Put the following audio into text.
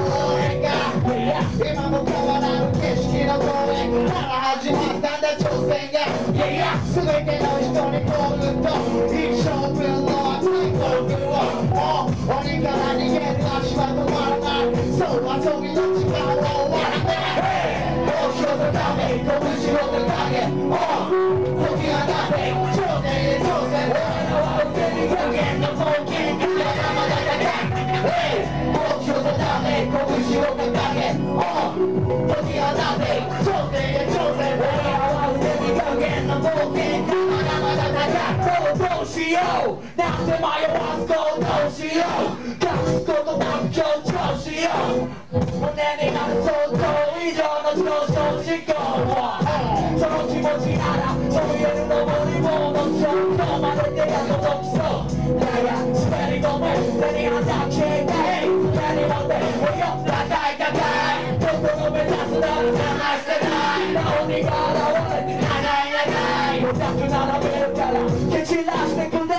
公園が今も変わらぬ景色の公園から始まったんだ挑戦が全ての人にゴーと一生分の熱い興奮をもう鬼から逃げる足は止まらないそう遊びのは終わらない学校どうしよう。なんで迷わすことどうしよう。隠すことなく強調しよう。胸にある想像以上の上昇思考その気持ちなら Get your na na bela